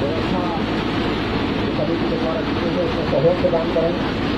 व्यवस्था समिति के द्वारा सहयोग प्रदान करें